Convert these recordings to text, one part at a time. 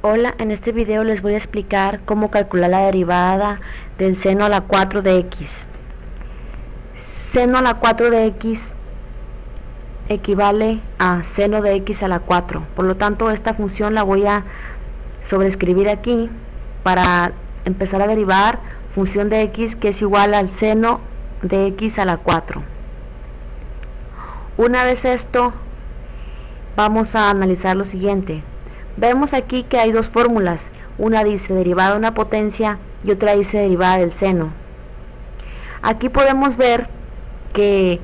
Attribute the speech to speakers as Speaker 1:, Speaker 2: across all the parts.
Speaker 1: Hola, en este video les voy a explicar cómo calcular la derivada del seno a la 4 de x. Seno a la 4 de x equivale a seno de x a la 4. Por lo tanto, esta función la voy a sobreescribir aquí para empezar a derivar función de x que es igual al seno de x a la 4. Una vez esto, vamos a analizar lo siguiente. Vemos aquí que hay dos fórmulas. Una dice derivada de una potencia y otra dice derivada del seno. Aquí podemos ver que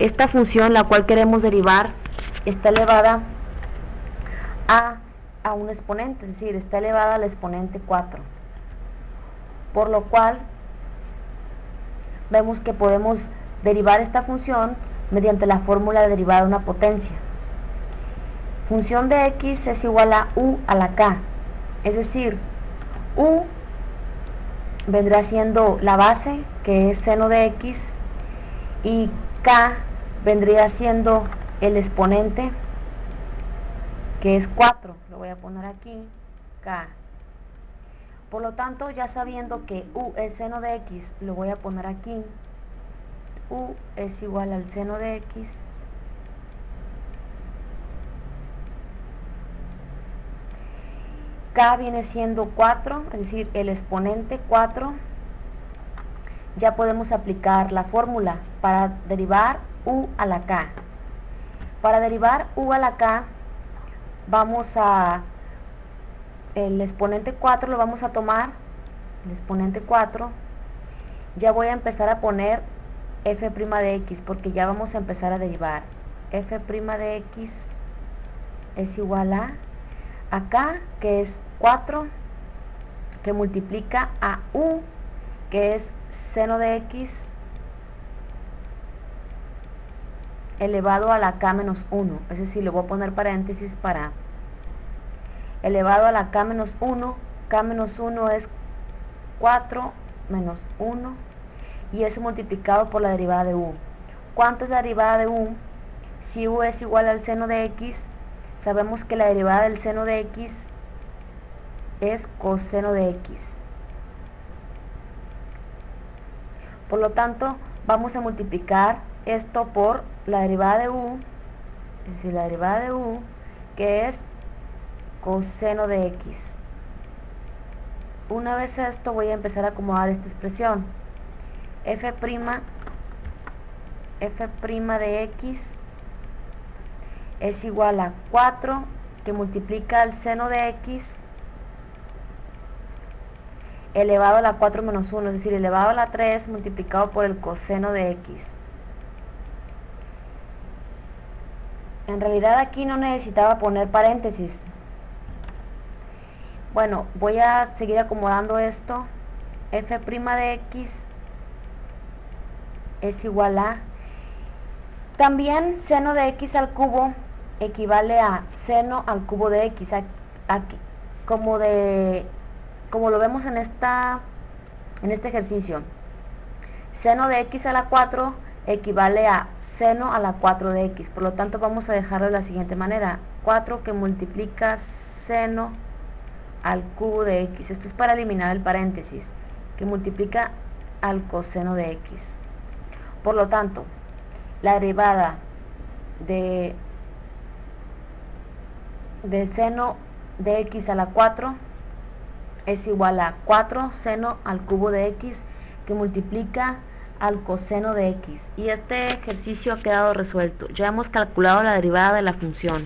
Speaker 1: esta función, la cual queremos derivar, está elevada a, un exponente, es decir, está elevada al exponente 4. Por lo cual, vemos que podemos derivar esta función mediante la fórmula de derivada de una potencia. Función de x es igual a u a la k, es decir, u vendrá siendo la base, que es seno de x, y k vendría siendo el exponente, que es 4, lo voy a poner aquí, k. Por lo tanto, ya sabiendo que u es seno de x, lo voy a poner aquí, u es igual al seno de x, K viene siendo 4, es decir, el exponente 4. Ya podemos aplicar la fórmula para derivar U a la K. Para derivar U a la K, vamos a, el exponente 4 lo vamos a tomar, el exponente 4, ya voy a empezar a poner f' de x, porque ya vamos a empezar a derivar. f' de x es igual a acá, que es 4 que multiplica a u, que es seno de x elevado a la k menos 1. Es decir, le voy a poner paréntesis para elevado a la k menos 1. k menos 1 es 4 menos 1 y eso multiplicado por la derivada de u. ¿Cuánto es la derivada de u? Si u es igual al seno de x, sabemos que la derivada del seno de x es coseno de x. Por lo tanto, vamos a multiplicar esto por la derivada de u, es decir, la derivada de u, que es coseno de x. Una vez esto, voy a empezar a acomodar esta expresión. f' f' de x es igual a 4 que multiplica el seno de x elevado a la 4 menos 1, es decir, elevado a la 3 multiplicado por el coseno de x. En realidad aquí no necesitaba poner paréntesis. Bueno, voy a seguir acomodando esto. f' de x es igual a... También seno de x al cubo equivale a seno al cubo de x. Aquí, como de como lo vemos en, esta, en este ejercicio, seno de x a la 4 equivale a seno a la 4 de x. Por lo tanto, vamos a dejarlo de la siguiente manera. 4 que multiplica seno al cubo de x. Esto es para eliminar el paréntesis, que multiplica al coseno de x. Por lo tanto, la derivada de, de seno de x a la 4 es igual a 4 seno al cubo de x que multiplica al coseno de x. Y este ejercicio ha quedado resuelto. Ya hemos calculado la derivada de la función.